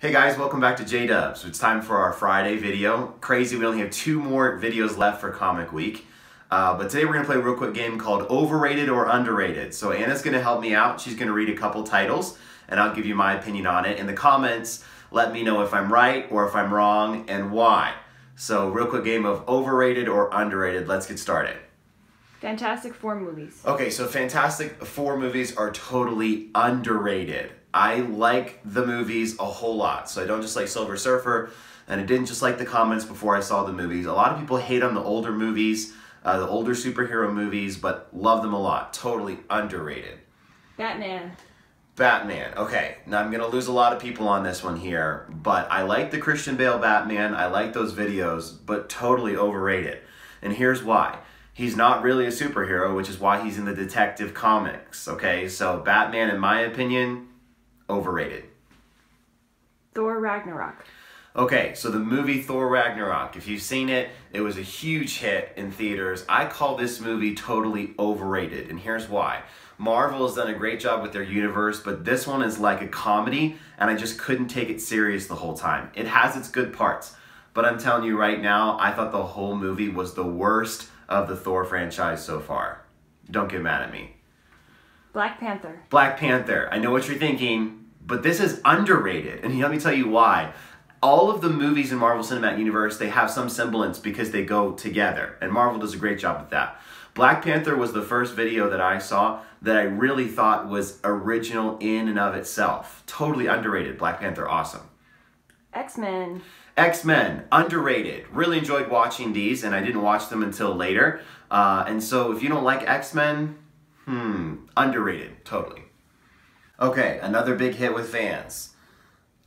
Hey guys, welcome back to J-Dubs. It's time for our Friday video. Crazy, we only have two more videos left for Comic Week. Uh, but today we're going to play a real quick game called Overrated or Underrated. So Anna's going to help me out. She's going to read a couple titles, and I'll give you my opinion on it. In the comments, let me know if I'm right or if I'm wrong and why. So real quick game of Overrated or Underrated. Let's get started. Fantastic Four movies. Okay, so Fantastic Four movies are totally underrated. I like the movies a whole lot. So I don't just like Silver Surfer, and I didn't just like the comments before I saw the movies. A lot of people hate on the older movies, uh, the older superhero movies, but love them a lot. Totally underrated. Batman. Batman. Okay, now I'm gonna lose a lot of people on this one here, but I like the Christian Bale Batman. I like those videos, but totally overrated. And here's why. He's not really a superhero, which is why he's in the detective comics. Okay, so Batman, in my opinion, overrated. Thor Ragnarok. Okay, so the movie Thor Ragnarok, if you've seen it, it was a huge hit in theaters. I call this movie totally overrated, and here's why. Marvel has done a great job with their universe, but this one is like a comedy, and I just couldn't take it serious the whole time. It has its good parts, but I'm telling you right now, I thought the whole movie was the worst of the Thor franchise so far. Don't get mad at me. Black Panther. Black Panther. I know what you're thinking, but this is underrated, and let me tell you why. All of the movies in Marvel Cinematic Universe, they have some semblance because they go together, and Marvel does a great job with that. Black Panther was the first video that I saw that I really thought was original in and of itself. Totally underrated. Black Panther, awesome. X-Men. X-Men, underrated. Really enjoyed watching these, and I didn't watch them until later. Uh, and so if you don't like X-Men, hmm, underrated, totally. Okay, another big hit with fans.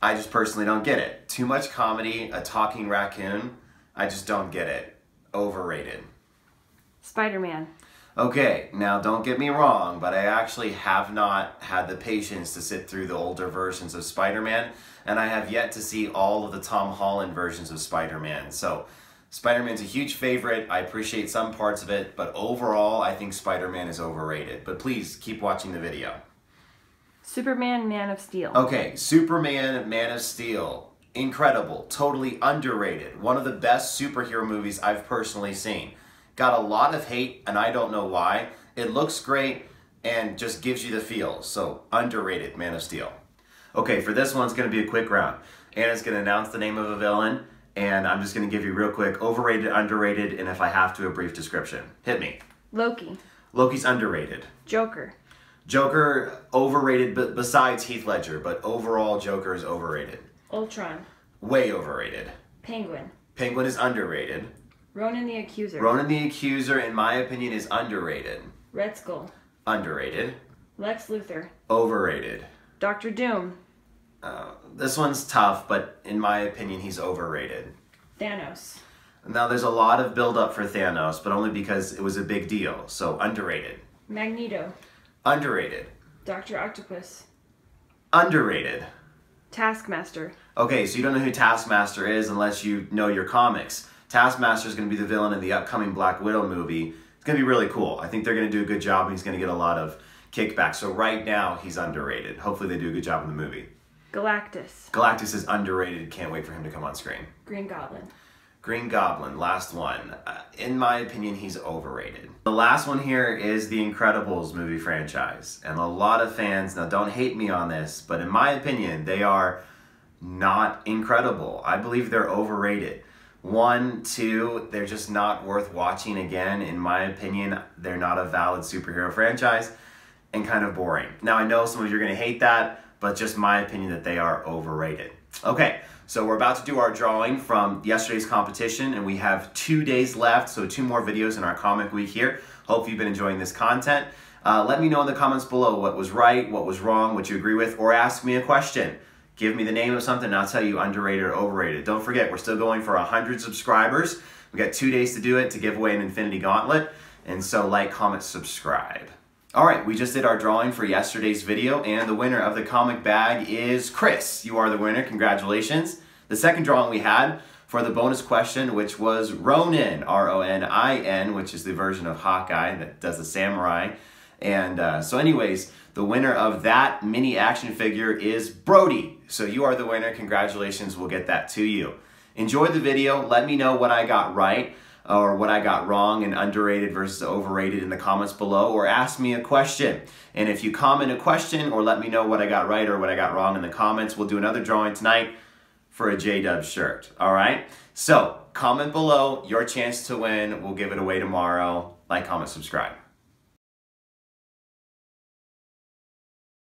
I just personally don't get it. Too much comedy, a talking raccoon. I just don't get it. Overrated. Spider-Man. Okay, now don't get me wrong, but I actually have not had the patience to sit through the older versions of Spider-Man, and I have yet to see all of the Tom Holland versions of Spider-Man. So, Spider-Man's a huge favorite. I appreciate some parts of it, but overall, I think Spider-Man is overrated. But please keep watching the video. Superman, Man of Steel. Okay, Superman, Man of Steel. Incredible, totally underrated. One of the best superhero movies I've personally seen. Got a lot of hate, and I don't know why. It looks great and just gives you the feels. So, underrated, Man of Steel. Okay, for this one, it's going to be a quick round. Anna's going to announce the name of a villain, and I'm just going to give you real quick overrated, underrated, and if I have to, a brief description. Hit me. Loki. Loki's underrated. Joker. Joker, overrated, but besides Heath Ledger, but overall, Joker is overrated. Ultron. Way overrated. Penguin. Penguin is underrated. Ronan the Accuser. Ronan the Accuser, in my opinion, is underrated. Red Skull. Underrated. Lex Luthor. Overrated. Doctor Doom. Uh, this one's tough, but in my opinion, he's overrated. Thanos. Now, there's a lot of build up for Thanos, but only because it was a big deal. So, underrated. Magneto. Underrated. Doctor Octopus. Underrated. Taskmaster. Okay, so you don't know who Taskmaster is unless you know your comics. Taskmaster is going to be the villain in the upcoming Black Widow movie. It's going to be really cool. I think they're going to do a good job and he's going to get a lot of kickback. So right now, he's underrated. Hopefully they do a good job in the movie. Galactus. Galactus is underrated. Can't wait for him to come on screen. Green Goblin. Green Goblin, last one. Uh, in my opinion, he's overrated. The last one here is the Incredibles movie franchise. And a lot of fans, now don't hate me on this, but in my opinion, they are not incredible. I believe they're overrated. One, two, they're just not worth watching again. In my opinion, they're not a valid superhero franchise and kind of boring. Now, I know some of you are going to hate that, but just my opinion that they are overrated. Okay, so we're about to do our drawing from yesterday's competition, and we have two days left, so two more videos in our comic week here. Hope you've been enjoying this content. Uh, let me know in the comments below what was right, what was wrong, what you agree with, or ask me a question. Give me the name of something, and I'll tell you underrated or overrated. Don't forget, we're still going for 100 subscribers. We got two days to do it to give away an Infinity Gauntlet. And so like, comment, subscribe. All right, we just did our drawing for yesterday's video, and the winner of the comic bag is Chris. You are the winner, congratulations. The second drawing we had for the bonus question, which was Ronin, R-O-N-I-N, which is the version of Hawkeye that does the samurai And uh, so, anyways, the winner of that mini action figure is Brody. So you are the winner. Congratulations. We'll get that to you. Enjoy the video. Let me know what I got right or what I got wrong and underrated versus overrated in the comments below or ask me a question. And if you comment a question or let me know what I got right or what I got wrong in the comments, we'll do another drawing tonight for a J-Dub shirt. All right? So comment below your chance to win. We'll give it away tomorrow. Like, comment, subscribe.